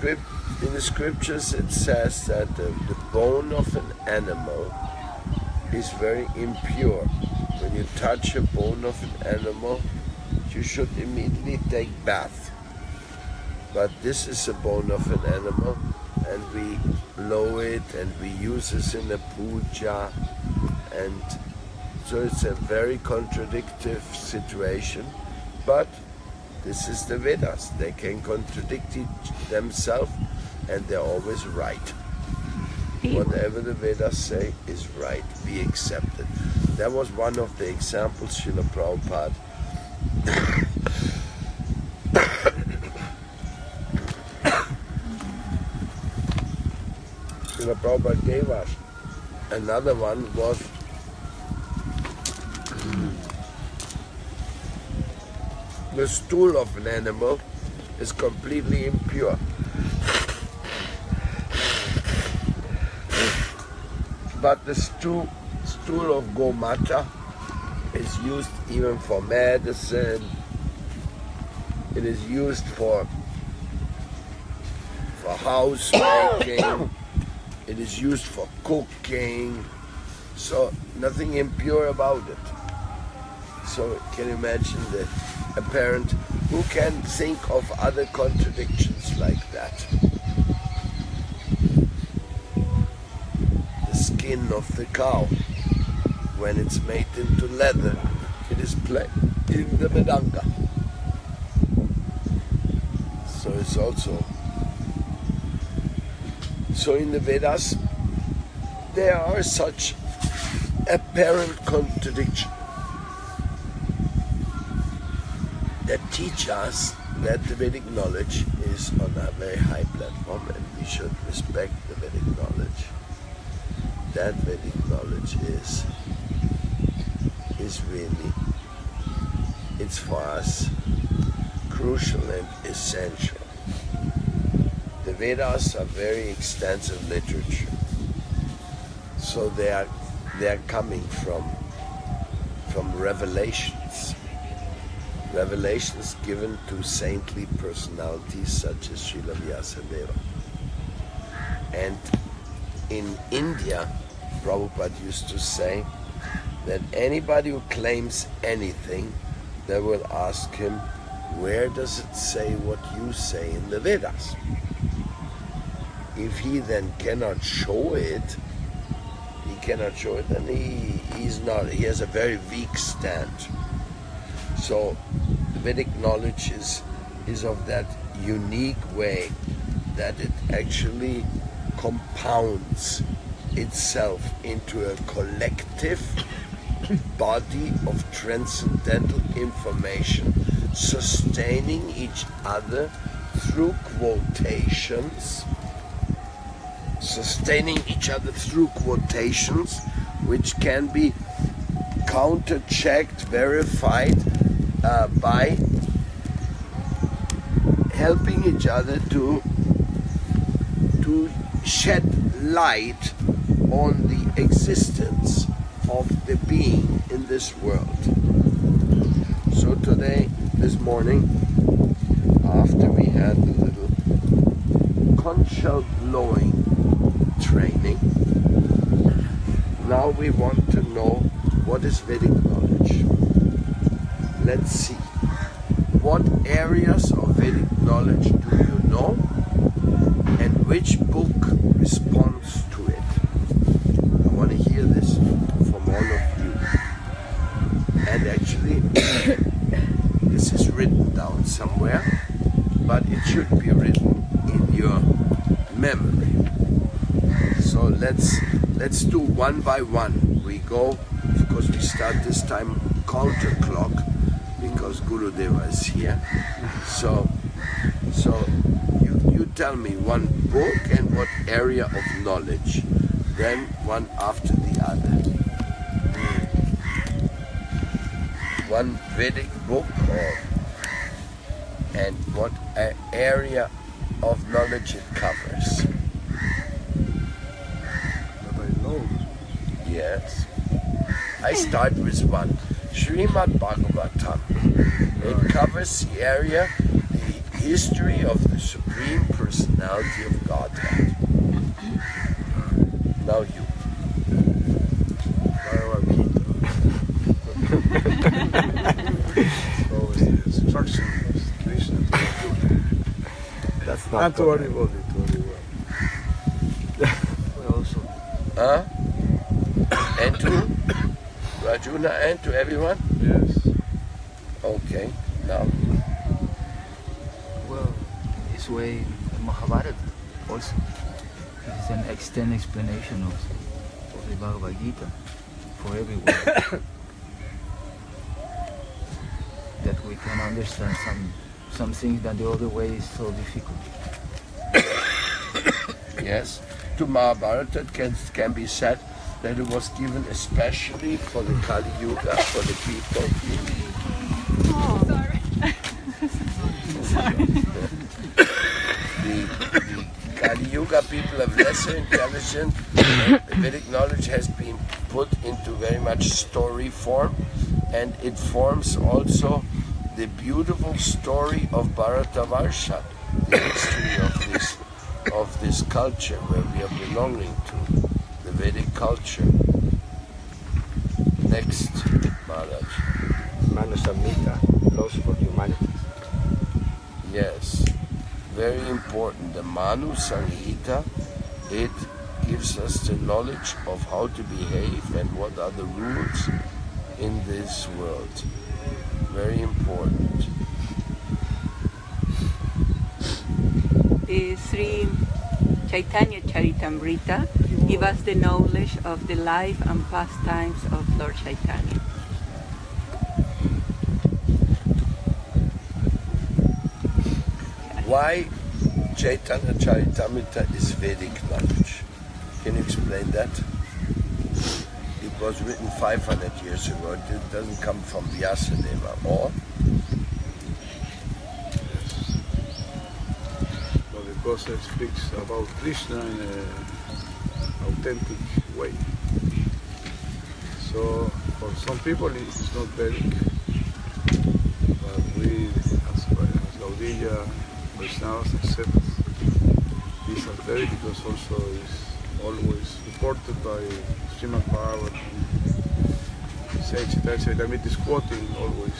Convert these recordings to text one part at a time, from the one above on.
script, in the scriptures, it says that the, the bone of an animal is very impure. When you touch a bone of an animal, you should immediately take bath. But this is a bone of an animal, and we blow it and we use this in a puja, and so it's a very contradictive situation. But this is the Vedas. They can contradict each themselves and they're always right. Whatever the Vedas say is right. Be accepted. That was one of the examples Srila Prabhupada Srila Prabhupada gave us. Another one was the stool of an animal is completely impure. But the stool, stool of Gomata is used even for medicine. It is used for for housemaking. it is used for cooking. So nothing impure about it. So can you imagine the a parent who can think of other contradictions like that? The skin of the cow, when it's made into leather, it is played in the Vedanga. So it's also so in the Vedas there are such apparent contradictions teach us that the Vedic knowledge is on a very high platform and we should respect the Vedic knowledge. That Vedic knowledge is is really it's for us crucial and essential. The Vedas are very extensive literature. So they are they are coming from from revelations revelations given to saintly personalities such as Srila Vyasadeva. And in India, Prabhupada used to say that anybody who claims anything, they will ask him, where does it say what you say in the Vedas? If he then cannot show it, he cannot show it, then he, he's not, he has a very weak stand. So Vedic knowledge is, is of that unique way that it actually compounds itself into a collective body of transcendental information, sustaining each other through quotations, sustaining each other through quotations, which can be counter checked, verified uh, by helping each other to to shed light on the existence of the being in this world. So today, this morning, after we had the little conch shell blowing training, now we want to know what is Vedic knowledge. Let's see. What areas of Vedic knowledge do you know? And which book responds to it? I want to hear this from all of you. And actually, this is written down somewhere, but it should be written in your memory. So let's let's do one by one. We go because we start this time counter clock because Guru Deva is here. So so you you tell me one book and what area of knowledge, then one after the other. One Vedic book or and what area of knowledge it covers. But I know. Yes. I start with one. Srimad Bhagavatam. It covers the area, the history of the Supreme Personality of Godhead. Now you. Bhagavad Gita. so it's the Krishna. That's not Not to correct. everybody, to everyone. Well, also, Huh? And to Arjuna and to everyone? Yes. Okay. Now, well, this way in Mahabharata also. It is an extended explanation of, of the Bhagavad Gita for everyone. that we can understand some some things that the other way is so difficult. yes, to Mahabharata it can, can be said that it was given especially for the Kali Yuga, for the people. The, the Yuga people of lesser intelligence, Vedic knowledge has been put into very much story form, and it forms also the beautiful story of Bharatavarsha, the history of this of this culture where we are belonging to, the Vedic culture. Next, Maharaj. Manu Samhita, laws for humanity. Yes, very important. The Manu Sanghita, it gives us the knowledge of how to behave and what are the rules in this world. Very important. the Sri Chaitanya Charitamrita give us the knowledge of the life and pastimes of Lord Chaitanya. Why Chaitanya Charitamrita is Vedic knowledge? Can you explain that? It was written 500 years ago. It doesn't come from Vyasadeva. Or because it speaks about Krishna in an authentic way. So for some people it's not Vedic, but we as, as Vaishnavas accept this Vedic because also it's always reported by Srimad Bhagavatam. Say Chaitanya Charitamrita is quoting always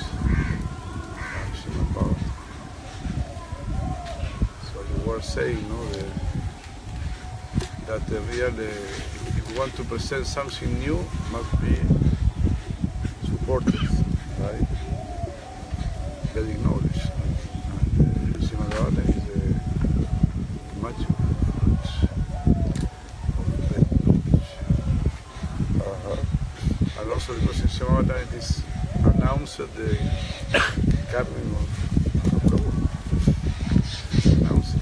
Srimad Bhagavatam. So you were saying, no, the, that uh, if you want to present something new, must be supported by Vedic knowledge. And uh, Srimad Bhagavatam is a much much of Vedic knowledge. uh-huh. And also because in Srimad Bhagavatam it is announced the coming of Prabhu. Announced it.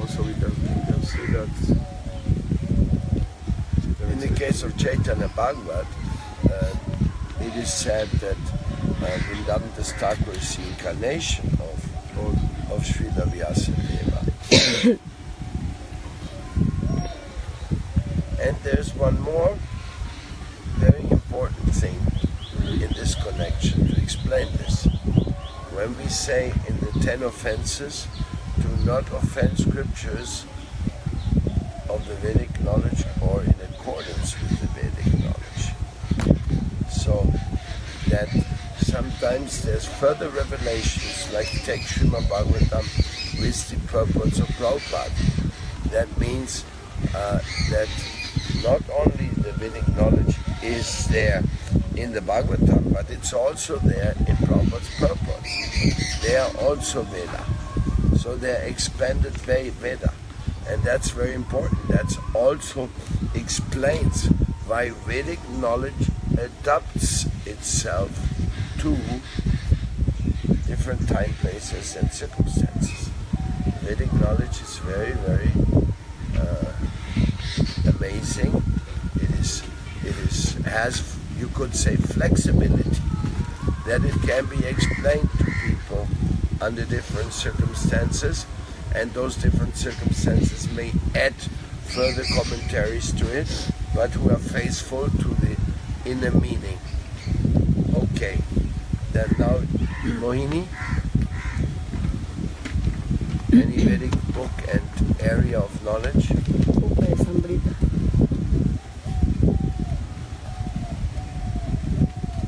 Also we can, we can see that there In is the a- case of Chaitanya Bhagavat, uh, it is said that uh, Vrindavan Thakur is the incarnation of, of of Srila Vyasadeva. and there's one more very important thing in this connection to explain this. When we say in the ten offenses, do not offend scriptures of the Vedic knowledge or in accordance with the Vedic knowledge. So that sometimes there's further revelations, like take Srimad Bhagavatam with the purports of Prabhupada. That means uh, that not only the Vedic knowledge is there in the Bhagavatam, but it's also there in Prabhupada's purports. They are also Veda. So they're expanded Ve- Veda. And that's very important. That also explains why Vedic knowledge adapts itself to different time, places, and circumstances. Vedic knowledge is very, very uh, amazing. It is, it is has you could say flexibility that it can be explained to people under different circumstances, and those different circumstances may add further commentaries to it, but who are faithful to the inner meaning. Okay, then now Mohini. Any Vedic book and area of knowledge?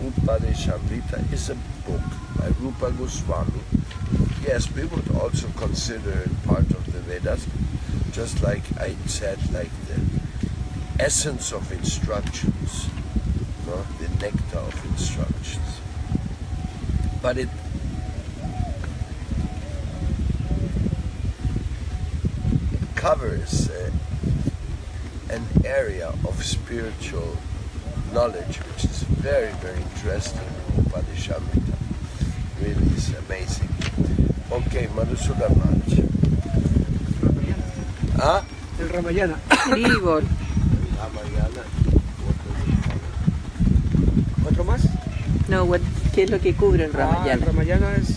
Upadeshamrita is a book by Rupa Goswami. Yes, we would also consider it part of the Vedas, just like I said, like the essence of instructions, no? the nectar of instructions. But it it covers uh, an area of spiritual knowledge which is very, very interesting in Upadeshamrita. Really is amazing. Okay, Madhusudan Raj. Ramayana. Ah? El Ramayana. Libor. Ramayana. ¿Otro más? No, what, ¿qué es lo que cubre el Ah, el Ramayana? Ramayana es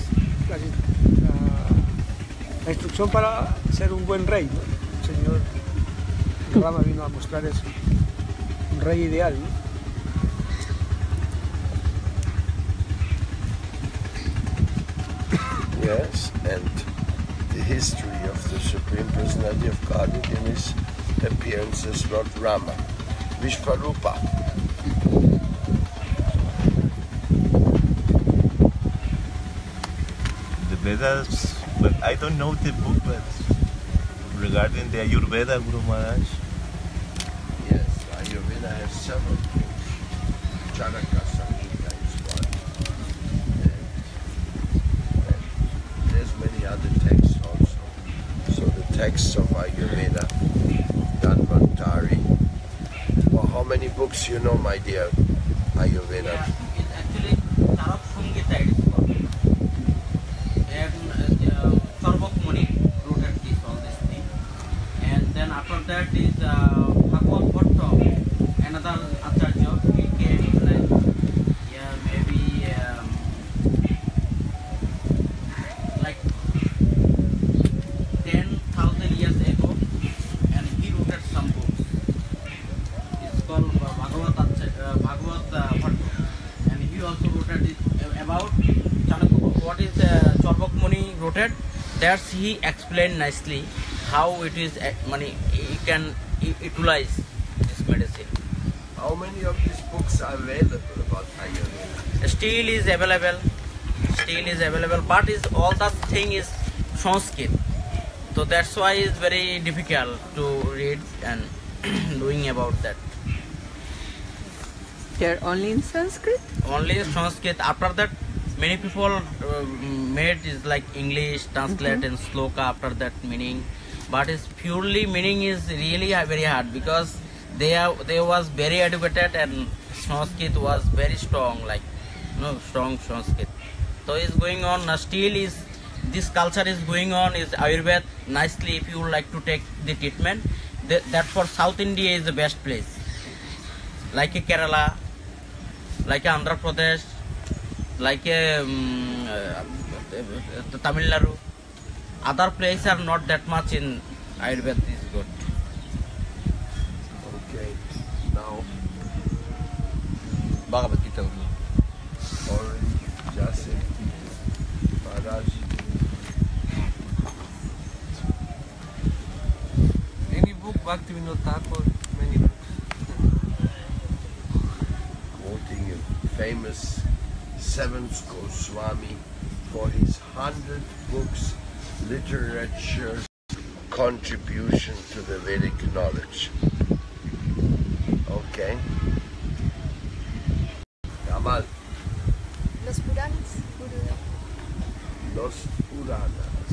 la, la- la instrucción para ser un buen rey. ¿no? El señor Rama vino a mostrar eso. Un rey ideal. ¿no? Yes, and the history of the Supreme Personality of Godhead in his appearance as Lord Rama. Vishvarupa. Vedas, but I don't know the book, but regarding the Ayurveda, Guru Maharaj, Yes, Ayurveda has several books. Charaka Samhita is one. And, and there's many other texts also. So the texts of Ayurveda, Dhanvantari. Well, how many books you know, my dear Ayurveda? Yeah, it's actually Tarak Sangita it is called. And uh, Sarvak Muni wrote at this all this thing. And then after that is uh, Bhagavad Bhatta, another Acharya. He came like, yeah, maybe um, like 10,000 years ago. And he wrote at some books. It's called uh, Bhagavad, Acharya- uh, Bhagavad uh, Bhatta. And he also wrote at it uh, about Chanakya. What is uh, Charvak Muni wrote it? That's he explained nicely how it is uh, money he can utilize this medicine. How many of these books are available about Ayurveda? Steel is available. Steel is available, but is all that thing is Sanskrit. So that's why it's very difficult to read and doing about that. They're only in Sanskrit? only Sanskrit. After that, many people uh, made is like English, translate and sloka after that meaning. But its purely meaning is really very hard because they are they was very educated and Sanskrit was very strong, like no strong Sanskrit. So it's going on. Uh, still is this culture is going on. Is Ayurveda nicely if you would like to take the treatment. That, that for South India is the best place. Like Kerala, like Andhra Pradesh, like a um, uh, Tamil Nadu. Other places are not that much in Ayurveda is good. Okay, now Bhagavad Gita Guru. already just said Maharaj. Any book, Bhaktivinoda Thakur, many books. quoting a famous seventh Goswami for his hundred books literature contribution to the Vedic knowledge. Okay. Kamal, Los Puranas, los Puranas.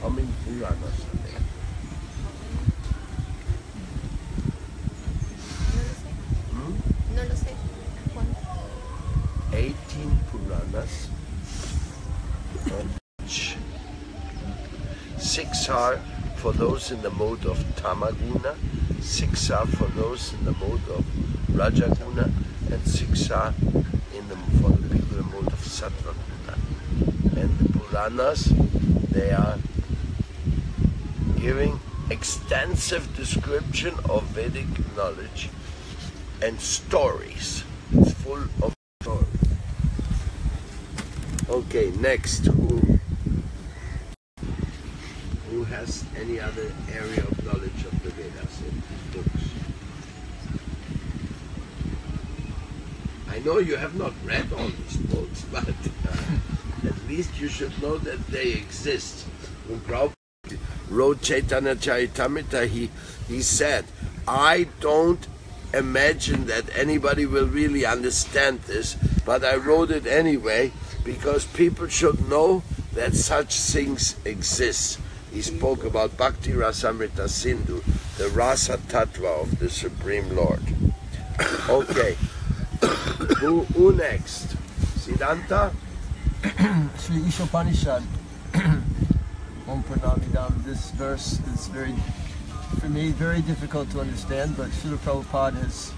How many Puranas are there? No lo sé. No lo sé. Juan. 18 Puranas. of which Six are for those in the mode of Tamaguna, six are for those in the mode of Rajaguna, and six are in the, for the people in the mode of Sattvaguna. And the Puranas, they are giving extensive description of Vedic knowledge and stories. It's full of stories. Okay, next? Who has other area of knowledge of the Vedas in books? I know you have not read all these books, but uh, at least you should know that they exist. When Prabhupada wrote Chaitanya Charitamrita, he, he said, I don't imagine that anybody will really understand this, but I wrote it anyway because people should know that such things exist. He spoke about Bhakti Rasamrita Sindhu, the Rasa Tattva of the Supreme Lord. Okay. who, who next? Siddhanta? Sri Ishopanishad, Om Pranamidam. This verse is very, for me, very difficult to understand, but Srila Prabhupada has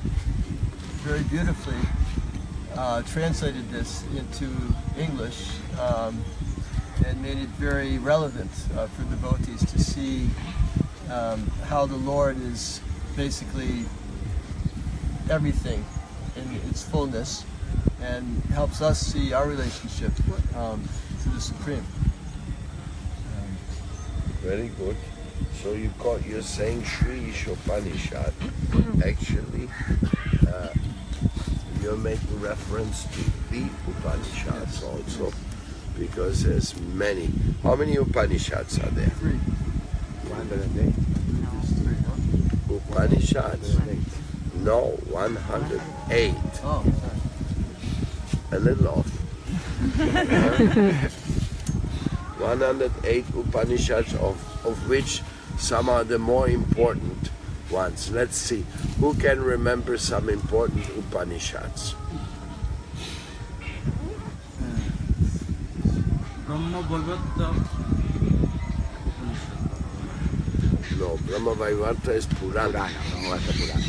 very beautifully uh, translated this into English um, and made it very relevant uh, for devotees to see um, how the Lord is basically everything in its fullness and helps us see our relationship um, to the Supreme. Very good. So you call you're saying Sri Ishopanishad. Actually, uh, you're making reference to the Upanishads also, because there's many. How many Upanishads are there? Three. 108. Upanishads? No, 108. Oh, A little off. 108 Upanishads, of, of which some are the more important ones. Let's see. Who can remember some important Upanishads? No, Brahma Vaivarta is Purana. Purana, Purana.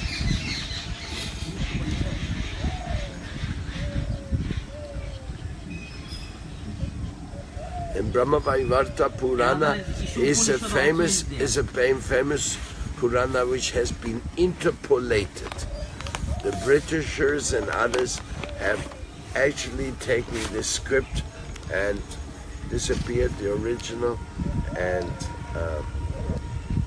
And Brahma Vaivarta Purana is a famous is a famous Purana which has been interpolated. The Britishers and others have actually taken the script and disappeared the original and uh,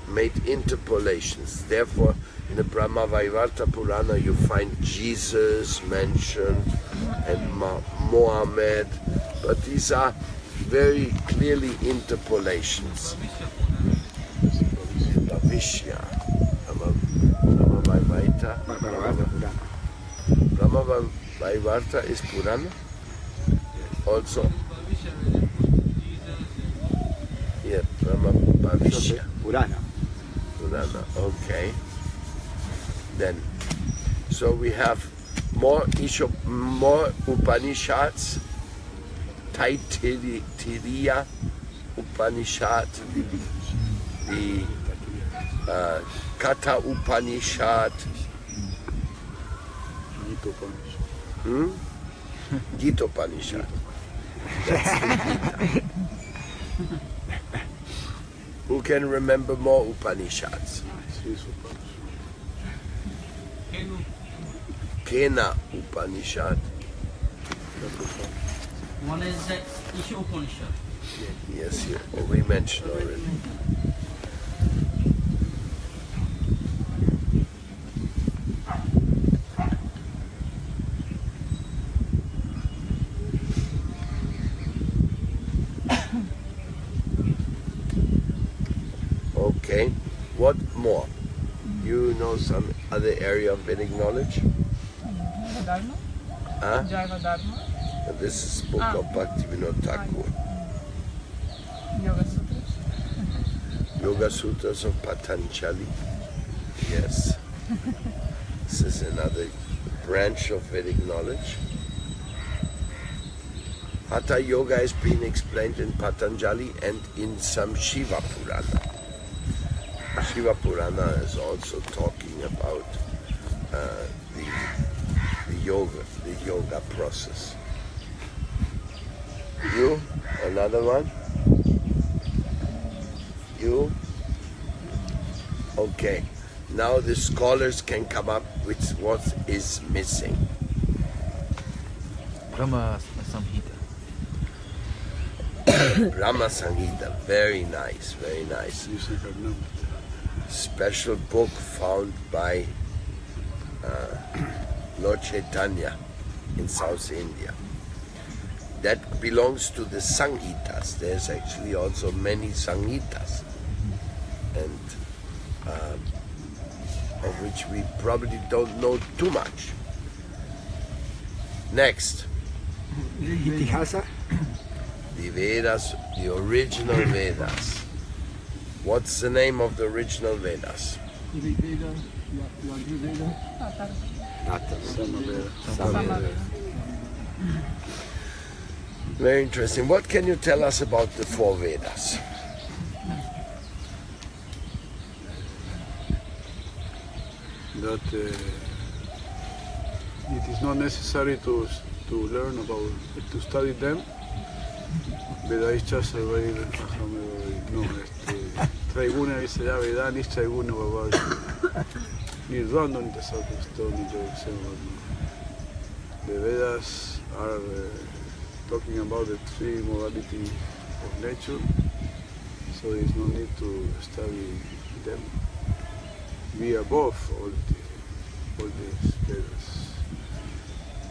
made interpolations. Therefore, in the Brahma Vaivarta Purana, you find Jesus mentioned and Mohammed, but these are very clearly interpolations. Brahma Vaivarta is Purana also. Yeah, Brahma Purana. Purana, okay. Then, so we have more Isho, more Upanishads, Taittiriya Upanishad, the uh, Katha Upanishad, Gita Upanishad. hmm? Gita Upanishad. That's the Gita. Who can remember more Upanishads? Kena Upanishad. One is uh, Isha Upanishad. Yes, yeah. Well, we mentioned already. Okay. What more? You know some other Vedic knowledge? Dharma? Huh? Jaiva Dharma? This is book Ah. of Bhaktivinoda Thakur. Yoga Sutras? Yoga Sutras of Patanjali. Yes. this is another branch of Vedic knowledge. Hatha Yoga has been explained in Patanjali and in some Shiva Purana. Shiva Purana is also talking about yoga, the yoga process. You, another one? You? Okay. Now the scholars can come up with what is missing. Brahma Samhita. Brahma Samhita, very nice, very nice. Special book found by uh, Lord Chaitanya in South India. That belongs to the Samhitas. There's actually also many Samhitas, and um, of which we probably don't know too much. Next. Itihasa? The Vedas, the original Vedas. What's the name of the original Vedas? Veda, Yajurveda. Samaveda. Very interesting. What can you tell us about the four Vedas? that uh, it is not necessary to to learn about to study them. Vedaishas already no este Traiguna dice ya Vedanis Traiguna Ni Rando ni Tasakusto ni Joksema The Vedas are uh, talking about the three modality of nature so there is no need to study them be above all, the, all these Vedas.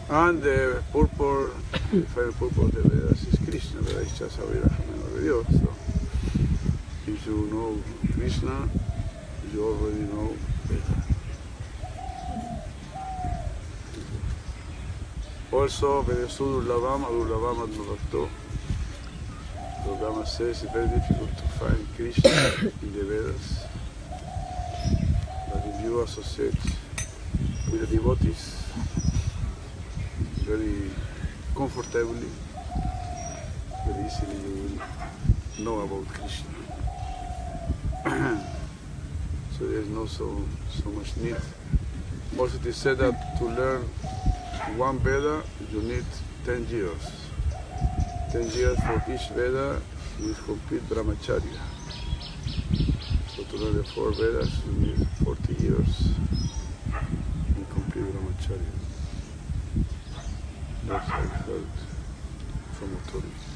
And the purpose, the final purpose of the Vedas is Krishna, Veda is just a Dios. So if you know Krishna, you already know Veda. Also, Vedesu Durlavam, Durlavam Admavakto. Durlama says it's very difficult to find Krishna in the Vedas. But if you associate with the devotees very comfortably, very easily you will know about Krishna. so there's no so so much need. Also it is said that to learn one Veda you need 10 years. 10 years for each Veda is complete brahmacharya. So to learn the four Vedas, you need 40 years in complete brahmacharya. That's I heard from authorities.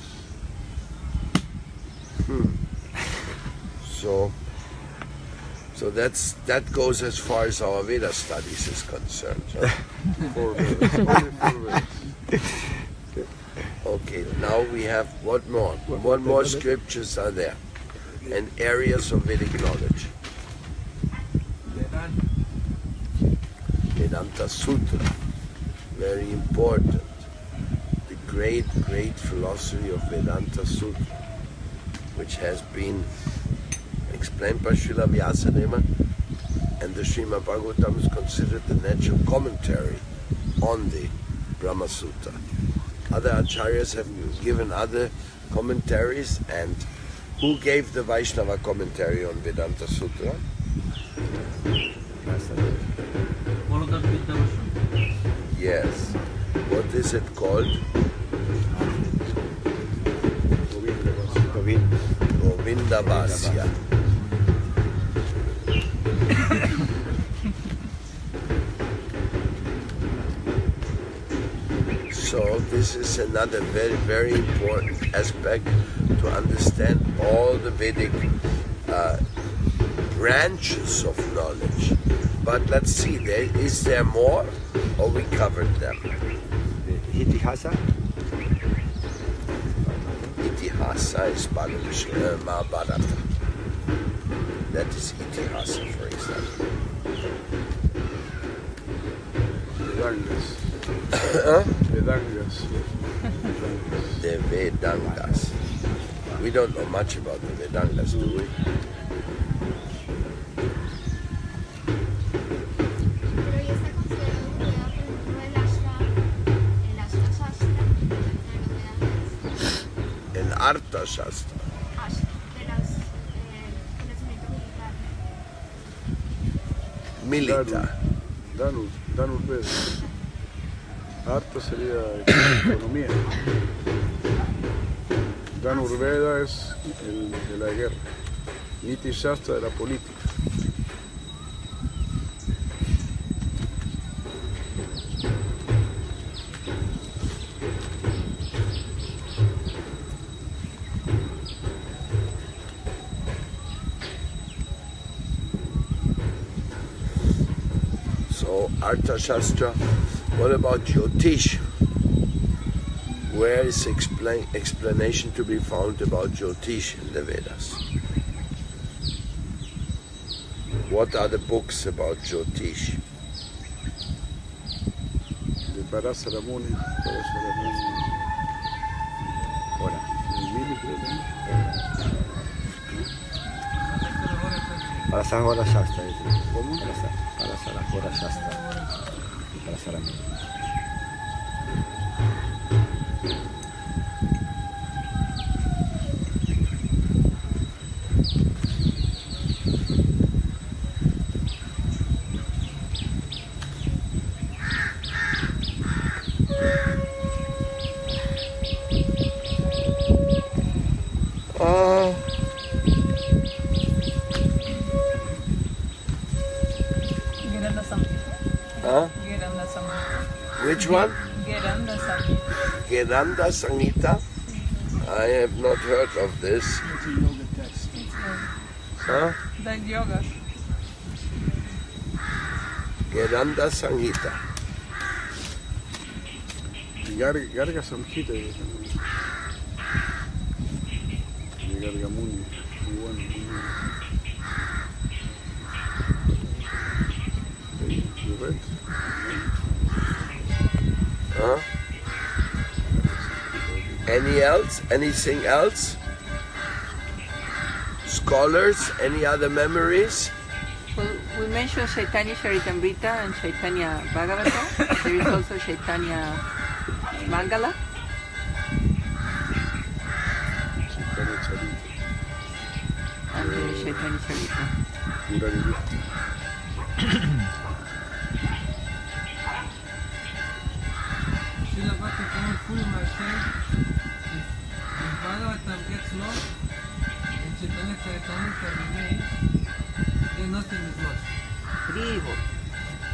Hmm. So, so that's that goes as far as our Veda studies is concerned. huh? Four Vedas, only four Vedas. Okay, now we have what more? What more scriptures are there? And areas of Vedic knowledge. Vedanta Sutra, very important. The great, great philosophy of Vedanta Sutra, which has been explained by Srila Vyasadeva, and the Srimad Bhagavatam is considered the natural commentary on the Brahma Sutra. Other acharyas have given other commentaries, and who gave the Vaishnava commentary on Vedanta Sutra? Yes. What is it called? Govinda Bhashya. So this is another very, very important aspect to understand all the Vedic uh, branches of knowledge. But let's see, there, is there more or we covered them? Itihasa? Itihasa is part of the uh, Mahabharata. That is Itihasa, for example. Vedangas. Huh? Vedangas. the Vedangas. We don't know much about the Vedangas, do we? Pero ya está considerado un Veda, por ejemplo, el Ashra, Shastra, de los Vedas, In Artha Shastra. Ashra, de las conocimiento militar. Militar. Danur, Danur harto sería economía. Dan Urbeda es el de la guerra, Niti Shastra de la política. So, Arthashastra What about Jyotish? Where is explain, explanation to be found about Jyotish in the Vedas? What are the books about Jyotish? Mili, creo que, ¿no? Para Sahora Shasta. dice. ¿Cómo? Para, Sa- para Sarahora Shasta. Y para Saramuni. Ah, Gheranda Samhita. huh? Gheranda Samhita. Which one? Gheranda Samhita. Gheranda Sangita? I have not heard of this. It's a yoga text. It's yoga. Huh? The yoga. Gheranda Sangita. Y Garga, Garga Samhita. Anything else? Scholars? Any other memories? Well, we mentioned Chaitanya Charitamrita and Chaitanya Bhagavata. there is also Chaitanya Mangala. Chaitanya Charita. and the Chaitanya Charita. Chaitanya Charitamrita remains, then nothing is lost. Vivo.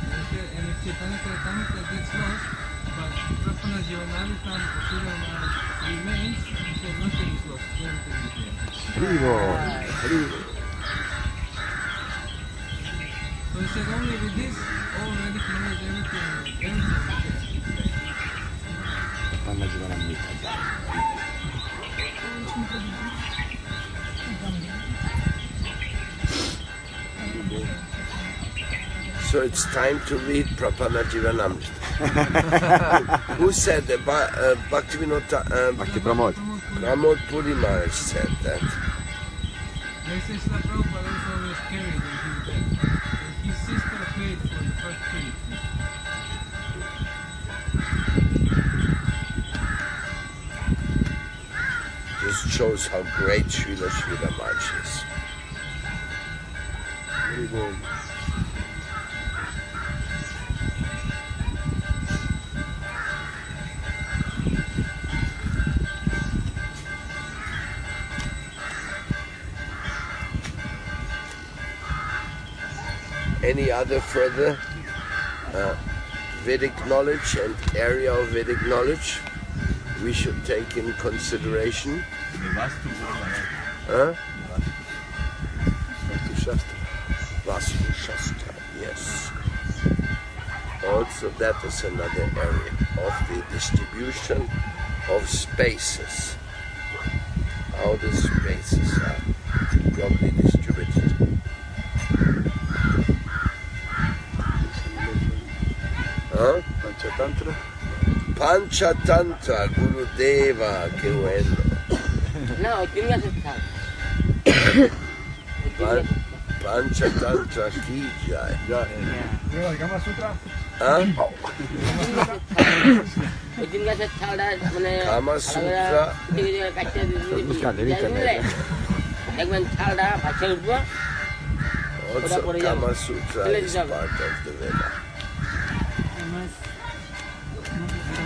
And if, and if Chaitanya Charitamrita gets lost, but Prapanna Jivanamrita and Srila Maharaj remains, then nothing is lost. Everything is there. Haribol. Haribol. So he said only with this, already he knows everything, everything is there. Panna Jivanamrita. So it's time to read Prapanna Jivanamrita. Who said that? Ba- uh, Bhaktivinoda uh, Bhakti Pramod. Pramod Puri Maharaj said that. They say Srila Prabhupada also always carried in his bag. And his sister paid for the first three. Just shows how great Srila Srila Maharaj is. Haribol. Any other further uh, Vedic knowledge and area of Vedic knowledge we should take in consideration? Huh? Vastu yes. Also, that is another area of the distribution of spaces. How the spaces are properly distributed. Huh? Panchatantra. Panchatantra, Gurudeva, qué bueno. No, chingas está. Pan- Panchatantra ki jai. Ya. Prueba de Kama Sutra. Huh? Chingas está ahora, মানে Kama Sutra. কাটতে Buscando en internet. দেখবেন ছালটা ভাসে উঠবো Also, পড়ে যাবে। Kama Sutra ফেলে is দিতে হবে। part of the Veda.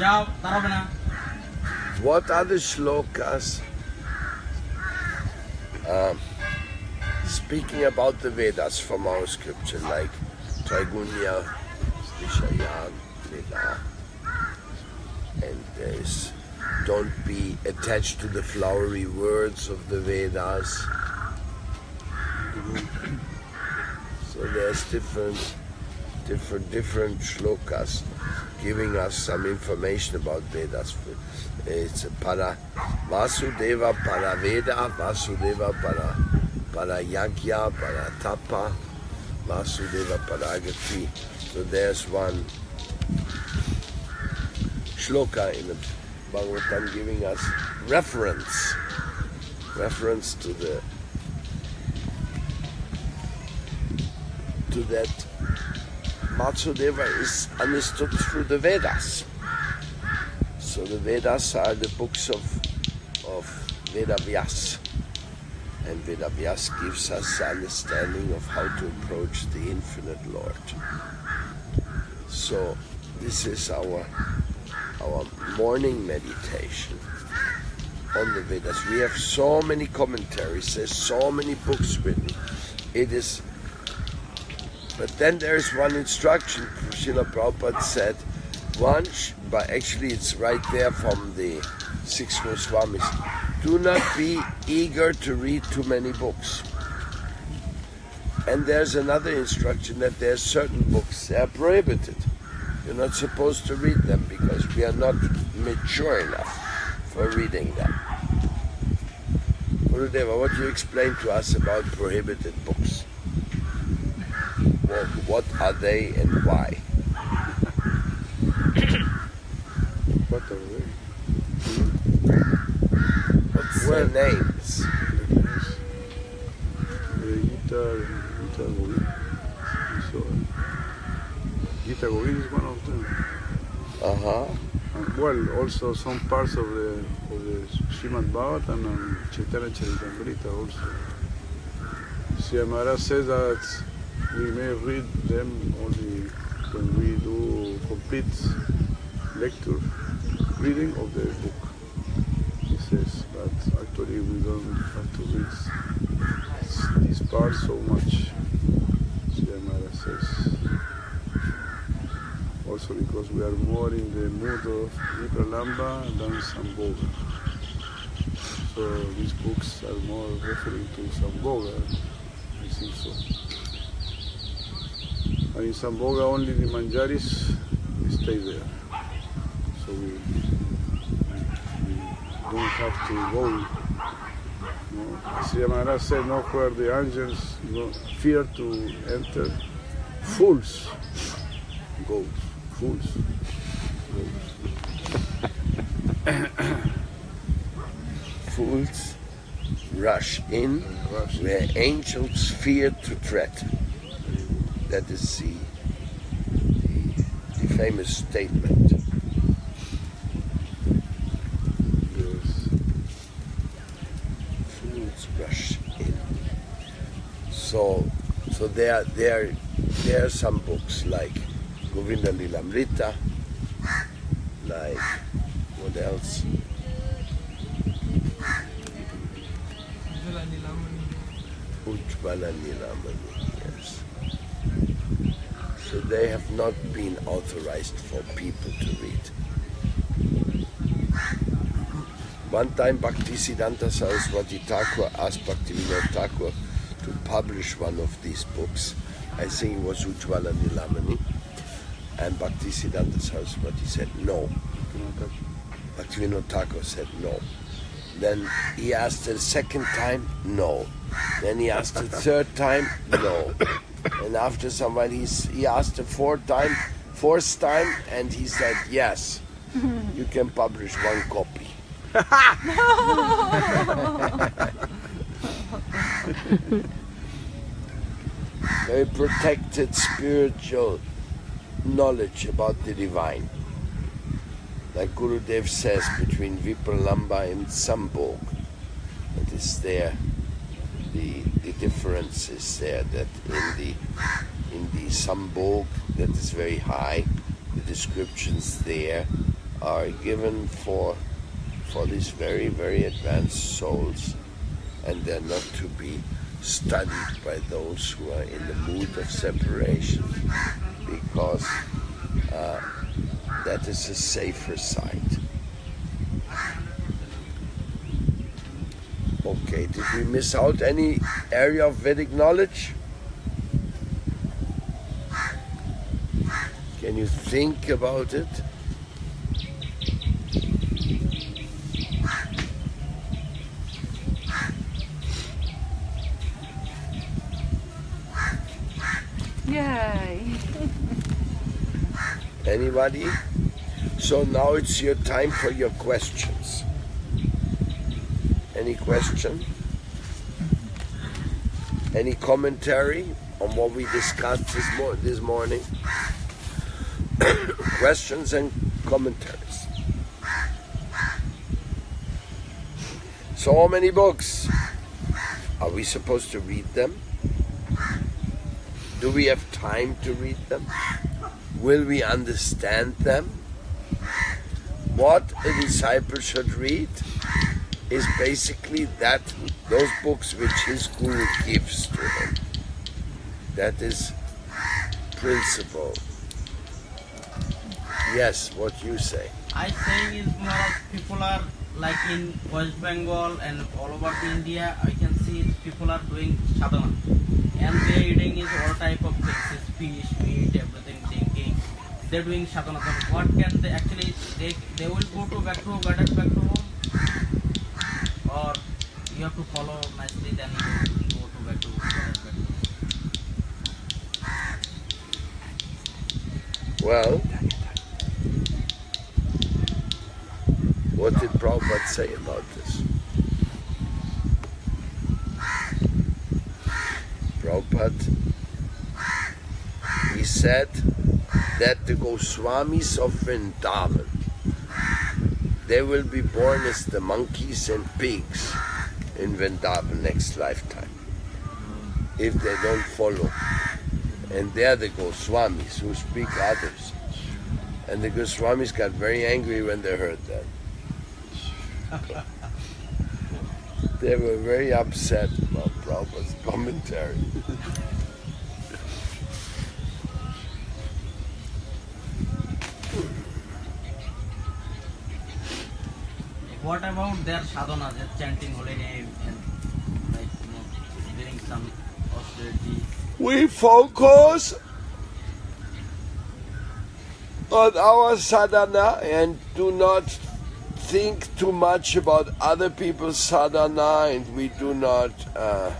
ওদিকে যাও যাও হেঁটে আসো যাও বেরিয়ে আসো এখানে যাও দাঁড়াবে না What are the shlokas um, speaking about the Vedas from our scripture, like Traigunya, Vishayan, Veda, and there's don't be attached to the flowery words of the Vedas. So there's different, different, different shlokas giving us some information about Vedas. It's a para Vasudeva para Veda, Vasudeva para para Yagya, para Tapa, Vasudeva para Agati. So there's one shloka in the Bhagavatam giving us reference, reference to the to that Vasudeva is understood through the Vedas. So the Vedas are the books of of Veda. And Veda gives us understanding of how to approach the infinite Lord. So this is our our morning meditation on the Vedas. We have so many commentaries, there's so many books written. It is but then there's one instruction Srila Prabhupada said one, but actually it's right there from the six Goswamis. Do not be eager to read too many books. And there's another instruction that there's certain books that are prohibited. You're not supposed to read them because we are not mature enough for reading them. Gurudeva, what do you explain to us about prohibited books? What, what are they and why? What are they? What's their names? Gita Govind. So, Govind is one of them. Uh-huh. And, well, also some parts of the of the Srimad Bhagavatam and Chaitanya Charitamrita also. Sri Maharaj says that we may read them only when we do complete lecture reading of the book. He says, but actually we don't have to read this part so much. Sri says. Also because we are more in the mood of Vipralamba than Samboga. So these books are more referring to Samboga, I think so. And in Samboga only the Manjaris stay there. So we, we don't have to go. No. Sri Maharaj said, no, where the angels no, fear to enter, fools go, fools. Fools rush in where angels fear to tread. That is the, the, the famous statement. Fools rush in. So, so there, there, there are some books like Govinda Lilamrita, like what else? Ujjvala Nilamani. So they have not been authorized for people to read. One time Bhaktisiddhanta Saraswati Thakur asked Bhaktivinoda Thakur to publish one of these books. I think it was Ujjvala Nilamani. And Bhaktisiddhanta Saraswati said no. Bhaktivinoda Thakur said no. Then he asked the second time, no. Then he asked the third time, no. And after some while, he's, he asked the fourth time, fourth time, and he said, yes, you can publish one copy. Very protected spiritual knowledge about the divine. Like Gurudev says, between Vipralamba and Sambhog, that is there, the, the difference is there that in the in the Sambhog that is very high. The descriptions there are given for for these very very advanced souls, and they're not to be studied by those who are in the mood of separation, because uh, that is a safer side. Okay, did we miss out any area of Vedic knowledge? Can you think about it? Yay! Anybody? So now it's your time for your questions. Any question? Any commentary on what we discussed this, mor- this morning? questions and commentaries. So many books. Are we supposed to read them? Do we have time to read them? Will we understand them? What a disciple should read is basically that those books which his guru gives to him. That is principle. Yes, what you say. I think is more of people are like in West Bengal and all over India. I can see people are doing sadhana, and they're eating is all type of things, is fish, meat, everything, drinking. They're doing sadhana. What can they actually? They they will go to back to back to home, or you have to follow nicely. Then you go to back to. Well, what did Prabhupada say about this? Prabhupada, he said that the Goswamis of Vrindavan, they will be born as the monkeys and pigs in Vrindavan next lifetime if they don't follow and there they're the Goswamis who speak others. And the Goswamis got very angry when they heard that. they were very upset about Prabhupada's commentary. What about their sadhana, their chanting holy name and like doing some austerity? We focus on our sadhana and do not think too much about other people's sadhana and we do not uh,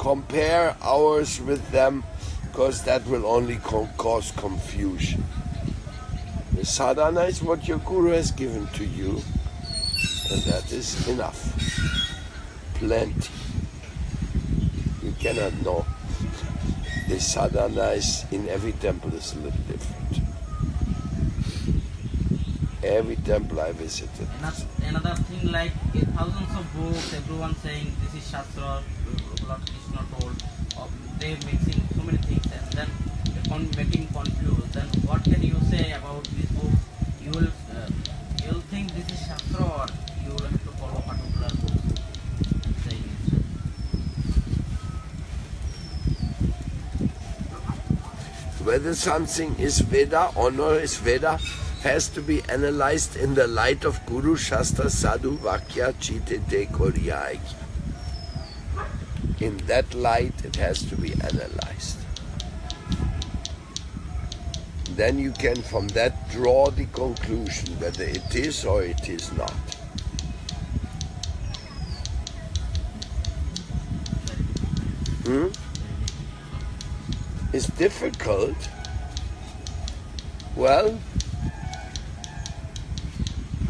compare ours with them because that will only co- cause confusion. The sadhana is what your guru has given to you and that is enough. Plenty. You cannot know the sadhana is in every temple is a little different. Every temple I visited. Another, another thing like thousands of books, everyone saying this is Shastra, Lord Krishna told, they mixing so many things and then making confused. Then what can you say about these books? You will uh, you will think this is Shastra or you will have to follow particular books saying it. Whether something is Veda or not is Veda has to be analyzed in the light of Guru Shastra Sadhu Vakya Chitete Koryai. In that light, it has to be analyzed. Then you can from that draw the conclusion whether it is or it is not. Difficult. Well,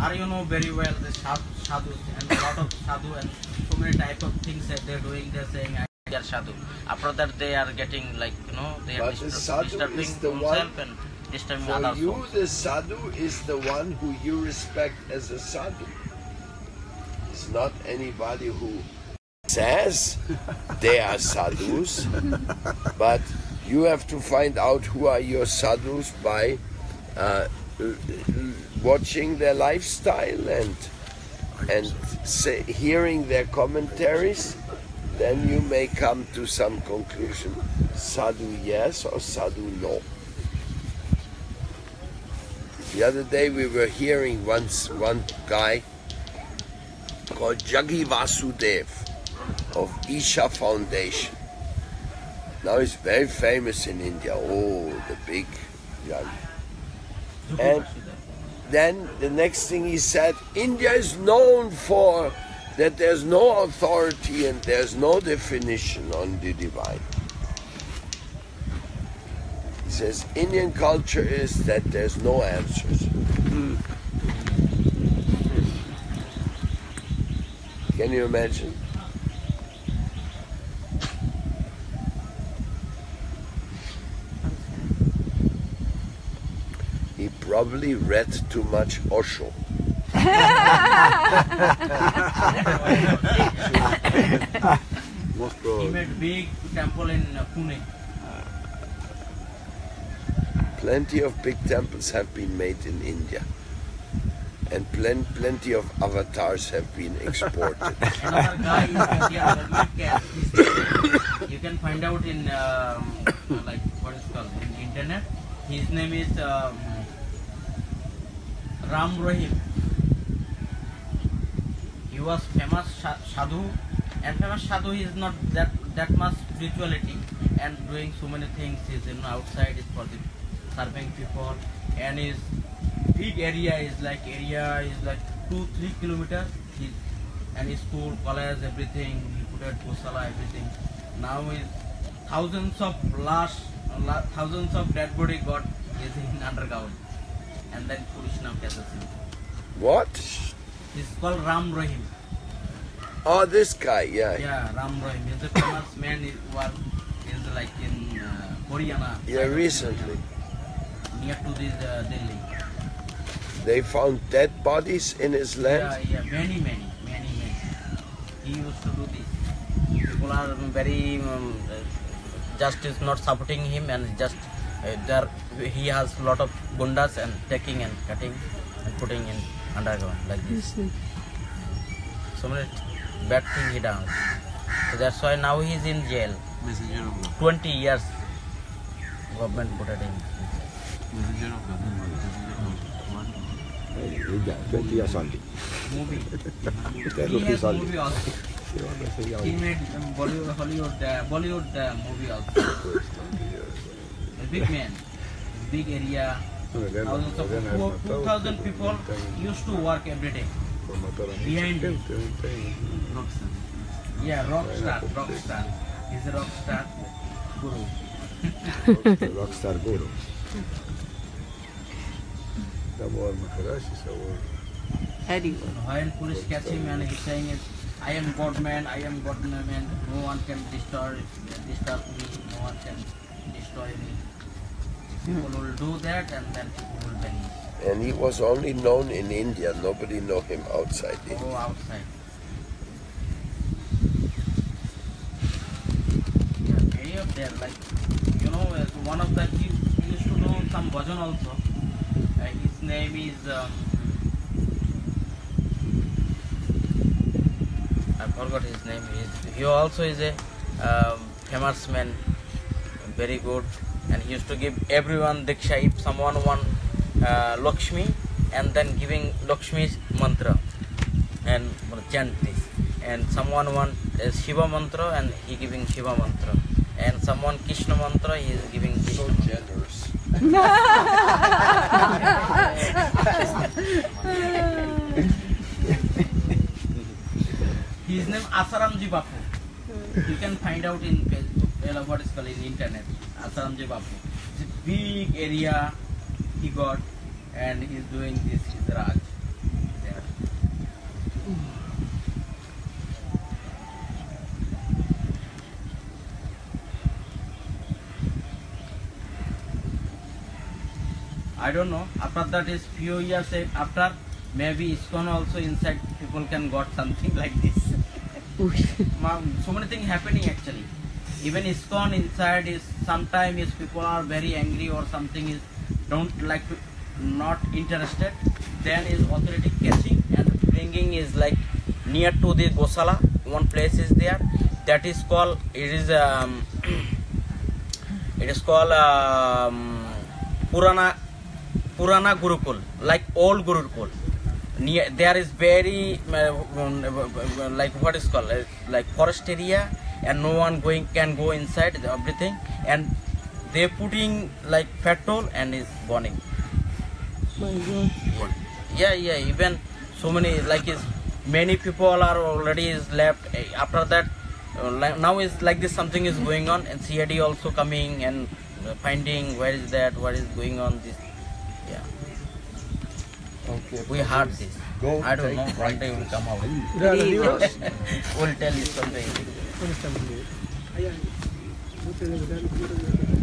Are you know very well the sadhu, sadhu and a lot of sadhu and so many type of things that they're doing. They're saying they are sadhu. After that, they are getting like you know they are But the disturb- disturbing is the themselves one- and disturbing for others. you, the sadhu is the one who you respect as a sadhu. It's not anybody who says they are sadhus, but You have to find out who are your sadhus by uh, watching their lifestyle and and say, hearing their commentaries. Then you may come to some conclusion. Sadhu yes or sadhu no. The other day we were hearing once one guy called Jaggi Vasudev of Isha Foundation. Now he's very famous in India. Oh, the big Jaggi. And then the next thing he said, India is known for that there's no authority and there's no definition on the divine. He says Indian culture is that there's no answers. Can you imagine? He probably read too much Osho. Most He probably. made big temple in uh, Pune. Plenty of big temples have been made in India. And plen- plenty of avatars have been exported. Another guy in India, Raghunath you can find out in um, like what is called in internet. His name is um, Rahim. He was famous sha- sadhu, and famous sadhu is not that that much spirituality and doing so many things. Is you know outside is for the serving people, and his big area is like area is like two three kilometers. His and his school, college, everything. He put at Gosala, everything. Now is thousands of lash, la- thousands of dead body got is in underground, and then now catches him. what? He's called Ram Rahim. Oh, this guy, yeah. Yeah, Ram Rahim. He's a famous man. He was is like in uh, Haryana. Yeah, recently. Near to this uh, Delhi. They found dead bodies in his land. yeah, yeah, many, many, many, many. He used to do this. People are very um, uh, just is not supporting him and just there he has lot of gundas and taking and cutting and putting in underground like this. So many bad thing he does. So that's why now he is in jail. 20 years government put it in. Twenty years only. Movie. Ten he rupees has only. movie also. He made um, Bollywood, Hollywood, uh, Bollywood uh, movie also. A big man, big area. Oh, then- Thousands of then I two- matado 2,000 people used to work every day. Por matar a mucha Behind him. gente, ¿entiendes? Yeah, rock star, rock star. He's a rock star guru. Rockstar guru. Sabor Maharaj, sabor. Anyway. When police catch him and he's saying it, I am God man, I am God man, no one can destroy, disturb me, no one can destroy me. People will do that and then people will vanish. And he was only known in India. Nobody know him outside India. Go outside. Yeah, many of them, like, you know, one of the, he he used to know some bhajan also. Uh, his name is, um, I forgot his name. He's, he also is a um, famous man, very good. And he used to give everyone diksha if someone want uh, Lakshmi and then giving Lakshmi's mantra and chant this. And someone want uh, Shiva mantra and he giving Shiva mantra. And someone Krishna mantra, he is giving Krishna. So generous. His name Asaramji Bapu. You can find out in what is called in internet. Asaramji Bapu. It's a big area he got and he's doing this his Raj. There. I don't know. After that is few years eh, after maybe ISKCON also inside people can got something like this. So many things happening actually. even ISKCON inside is sometimes is people are very angry or something is don't like to not interested then is authority catching and bringing is like near to the Gosala. One place is there. That is called it is um, it is called um, Purana Purana Gurukul like old Gurukul. Near there is very uh, um, uh, like what is called uh, like forest area and no one going can go inside everything and they putting like petrol and is burning. Yeah yeah even so many like is many people are already is left. Eh, after that uh, now is like this something is going on and cid also coming and uh, finding where is that what is going on this yeah. Okay. we heard this. Go i don't know one day will come out. Mira, los libros. we'll tell you something Teşekkür ederim.